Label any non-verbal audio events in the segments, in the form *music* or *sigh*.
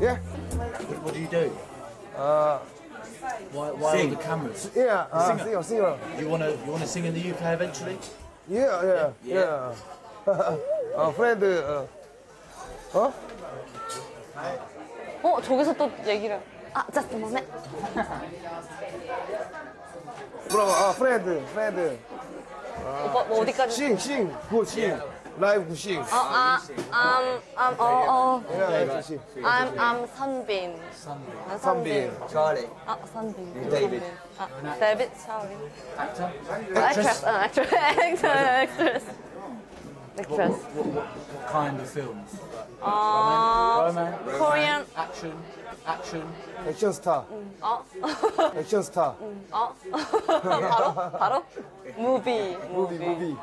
Yeah. What, what do you do? Uh, Why, why all Sing. the cameras? yeah. Uh, Singer. singer, singer. You wanna you wanna sing in the UK eventually? Yeah, yeah, yeah. 어, friend. 어. 어? 어 저기서 또 얘기를. 아 just a moment. 뭐라고? 아, friend, friend. 오빠 뭐 어디까지? 싱, 싱, 굿, 싱. 라이브 굿 싱. 아, 아, um, um, 어, 어. 야, 싱. I'm, I'm 선빈. 아, 선빈. Charlie. 아, 선빈. David. 아, 데이비드 샤오린. Actor? Actress. 아, actress. Actress. Actress. What, what, what kind of films? 어, Romance? Korean. Action? Action? 액션 스타. 어, 액션 스타. 어. 바로? 바로? Movie. 무비, Movie. 무비.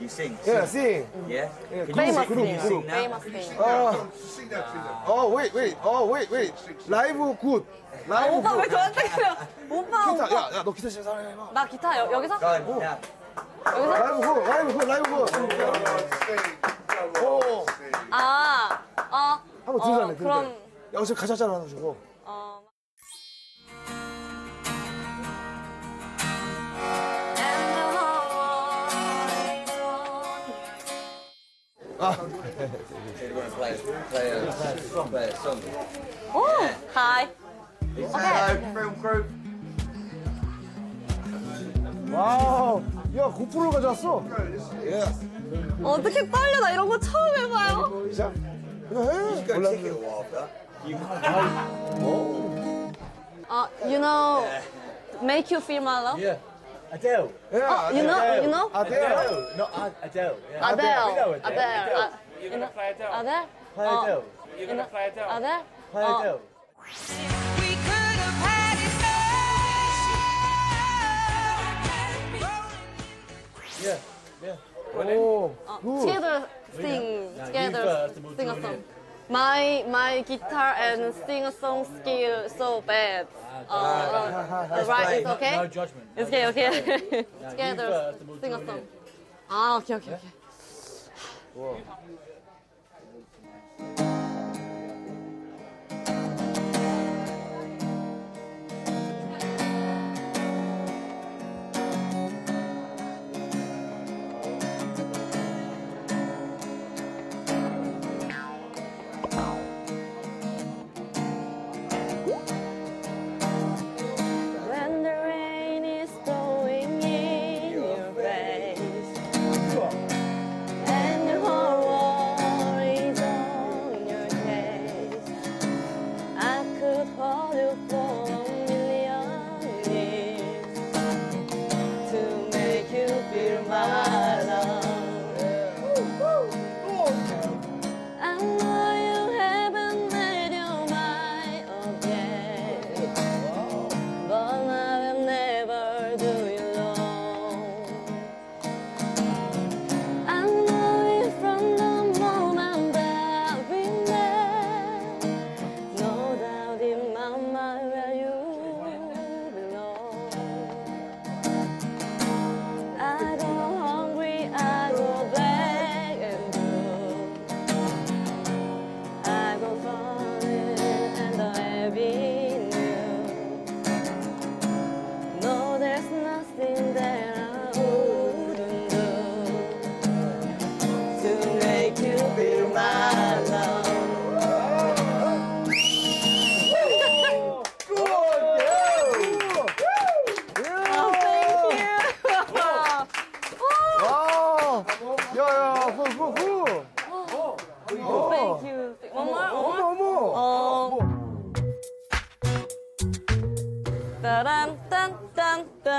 You sing. 예, 싱. Yeah. 예, Famous 그룹, thing. 그룹. Famous thing. 어, 어, wait, wait, 어, wait, wait. 라이브 굿. 라이브 오빠 왜 굿. 저한테 그래요? 오빠, 기타, 오빠. 야, 야, 너 기타 진짜 잘해. 해봐. 나 기타 여, 여기서? Go on, now. 여기서? 라이브 굿, 라이브 굿, 라이브 굿. 오, 아, 어. 한번 어, 들으자. 그럼, 야, 어차피 가셨잖아, 저거. 어. 아, You wanna play, play, a, play a song? 오, 하이. Hello, film group. 와우. 야, 고프로를 가져왔어. 예. 어떻게 떨려? 나 이런 거 처음 해봐요. 자, 이거 해. 몰라. 어, you know, make you feel my love? Yeah. Adele. 야, You know, you know? 아들. Not Ad- Adele. Yeah. Adele. Adele. Adele. Adele. 아, you know, Adele? Play 어, Adele. you Adele? Play 어, Adele. We could Yeah. Yeah. 오, 어, 굿. together sing, Yeah, together you first, and we'll sing a join song. in. My my guitar and sing a song skill so bad. Uh, uh, right, it's okay. No judgment. It's okay, okay. you together first, and we'll sing a join song. in. 아, 오케이,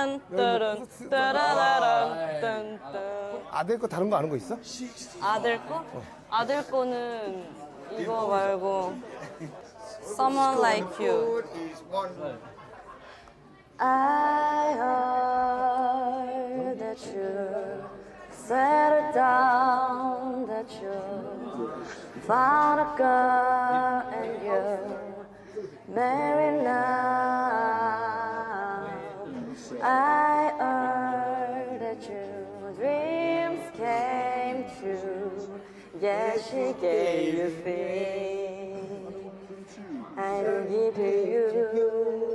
딴 따란 따라라란 딴딴 아들 거 다른 거 아는 거 있어? 아들 거? 아들 거는 이거 말고 Someone like you. I heard that you settled down, that you found a girl and you're married now. I heard that your dreams came true. Yeah, she gave you things I don't give to you.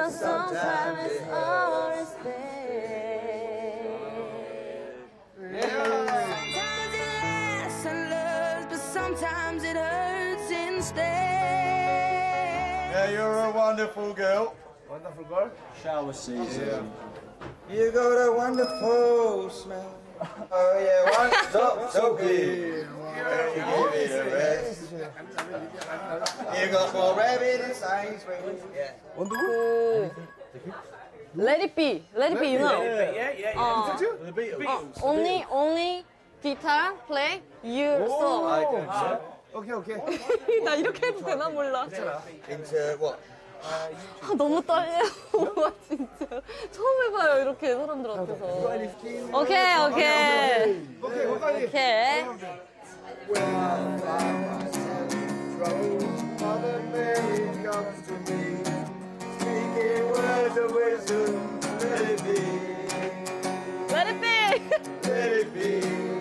But sometimes it's hurts stay. Sometimes it lasts and loves, but sometimes it hurts instead. Yeah, you're a wonderful girl. Wonderful girl. Shower season. You got a wonderful smell. Oh yeah, one so so good. Give it a rest. You got more rabbit inside. Yeah. 그 Let it be, let it be, you know. Yeah, yeah, yeah. 어, The Beatles. only, only guitar play you song. Okay, okay. 나 이렇게 해도 되나 몰라. Into what? 아, 너무 떨려요. 와 진짜 처음 해봐요 이렇게 사람들 앞에서. 오케이 오케이. 오케이. Wisdom. Let it be, Let it be.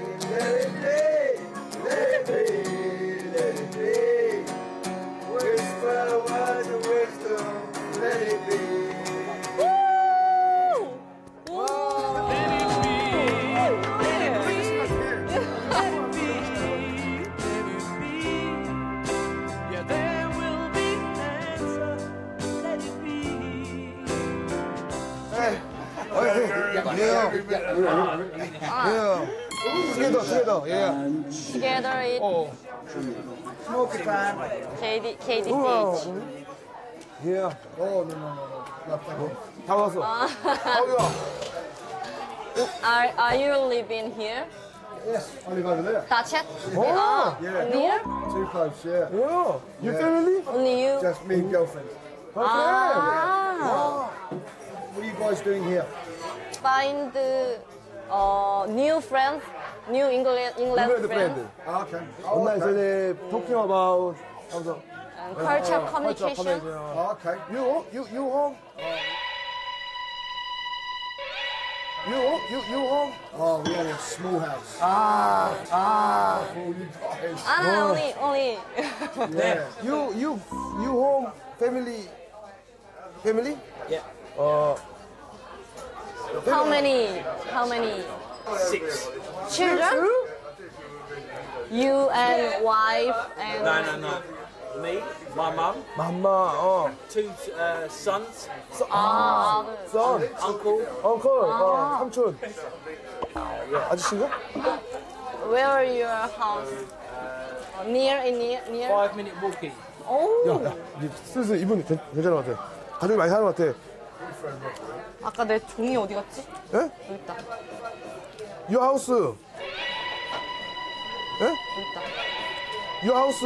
Yeah. Yeah. Together, together. Yeah. Together it Oh. Smoke time. KD KDTH. Yeah. Oh no no no no. 다 왔어. 어디가? Are are you living here? Yes. Only got there. Datchet? Oh. 아, Yeah. near? Too close. Yeah. Yeah. Your family? Only you? Just me and girlfriend. 아, What are you guys doing here? Find uh, new friends, new England England friends, Ah, okay. On night today talking about also and culture communication. Oh, okay. you you you home you home you you home Oh, we had a small house. ah ah For you guys. 아, only only. Yeah. *laughs* you you you home family family Yeah. uh How many? How many Six. children? You and wife and No, no, no. Me, my mum, 맘마 어 two uh, sons, 아, son uncle. uncle 어 삼촌 아저씨인가 where your house? Uh, near in near near. Five minute walking. 오. 야 이제 슬슬 이분 괜- 괜찮은 것 같아 가족이 많이 사는 것 같아 아까 내 종이 어디 갔지? 예? 여기 있다. your house 예? 여기 있다. your house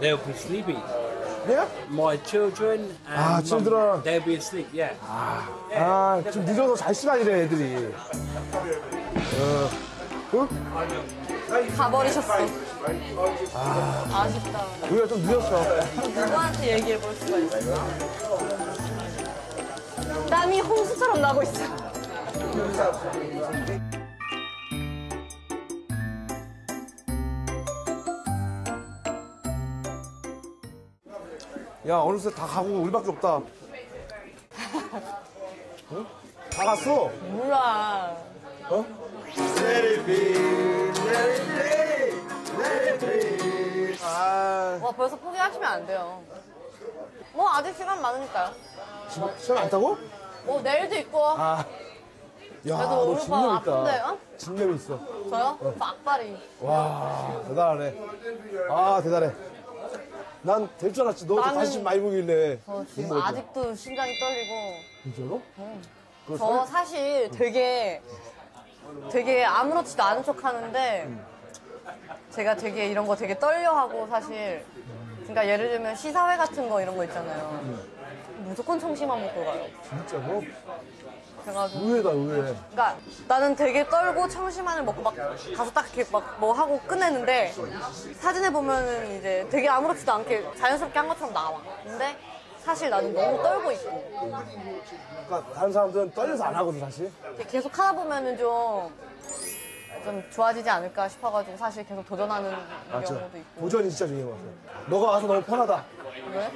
They'll be sleepy. 예? My children and Ah, mum, children. they'll be asleep. Yeah. 아, 좀 늦어서 잘 시간이래, 애들이. 어, 응? 가버리셨어. 아, 쉽다 우리가 좀 늦었어. 누구한테 얘기해 볼 수가 있어? 땀이 홍수처럼 나고 있어. 야, 어느새 다 가고 우리밖에 없다. 응? 다 갔어. 몰라. Let 아, 와, 벌써 포기하시면 안 돼요. 뭐, 아직 시간 많으니까요. 시간 안 타고? 뭐, 내일도 있고. 아. 야, 그래도 너 오늘 진념 밤 있다. 아픈데, 어? 진념 있어. 저요? 막발이. 와, 대단하네. 아, 대단해. 난 될 줄 알았지. 너 나는- 관심 많이 보길래. 저 지금 아직도 심장이 떨리고. 진짜로? 그거 저 사실 되게 되게 아무렇지도 않은 척 하는데 제가 되게 이런 거 되게 떨려하고 사실 그러니까 예를 들면 시사회 같은 거 이런 거 있잖아요. 무조건 청심환 먹고 가요. 진짜로? 그래가지고 의외다, 의외. 그러니까 나는 되게 떨고 청심환을 먹고 막 가서 딱 이렇게 막 뭐 하고 끝냈는데 사진에 보면은 이제 되게 아무렇지도 않게 자연스럽게 한 것처럼 나와. 근데 사실 나는 너무 떨고 있고 그러니까 다른 사람들은 떨려서 안 하거든, 사실. 계속 하다 보면은 좀, 좀 좋아지지 않을까 싶어가지고 사실 계속 도전하는 맞죠. 경우도 있고. 도전이 진짜 중요한 것 같아. 너가 와서 너무 편하다. 왜?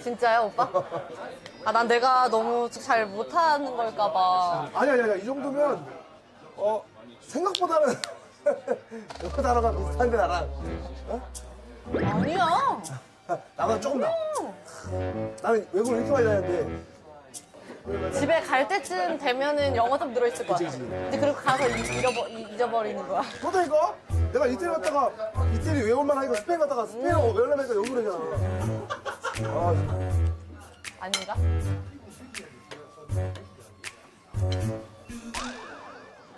진짜요, 오빠? *laughs* 아, 난 내가 너무 잘 못하는 걸까봐. 아니, 아니, 아니. 이 정도면, 어, 생각보다는 *laughs* 여러 단어가 비슷한데, 나랑. 어? 아니야. 나보다 조금 나. 나는 외국을 이렇게 많이 다녔는데, 집에 갈 때쯤 되면은 영어 좀 늘어있을. 그치, 그치. 근데 그리고 가서 잃어버, 이- 잊어버리는 거야. 그러다니까? 내가 이태리 갔다가, 이태리 외울만 하니까 스페인 갔다가 스페인어 외우려니까 여기 그러잖아. 아, 아닌가?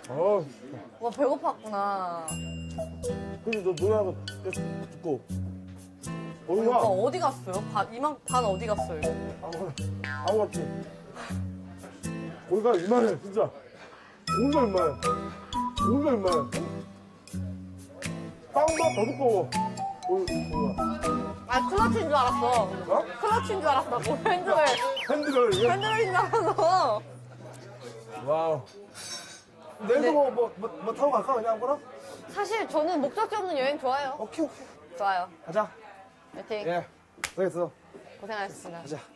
어, 와, 배고팠구나. 근데 너 노래 한번 계속 듣고. 오빠 가? 어디 갔어요? 반, 이만, 반 어디 갔어요? 아무거나, 아무거나 없지. 거기가 이만해, 진짜. 거기가 이만해. 거기가 이만해. 빵보다 더 두꺼워. 거기가. 아, 클러치인 줄 알았어. 어? 클러치인 줄 알았어. 뭐 핸들을, 핸들을, 이게. 핸들인 줄 알았어. 와우. 내일도 뭐, 뭐, 뭐, 뭐 타고 갈까? 그냥 아무거나? 사실 저는 목적지 없는 여행 좋아해요. 오케이, 오케이. 좋아요. 가자. 화이팅. 예. 고생했어. 고생하셨습니다. 가자.